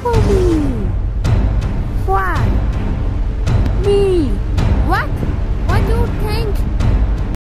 Holy.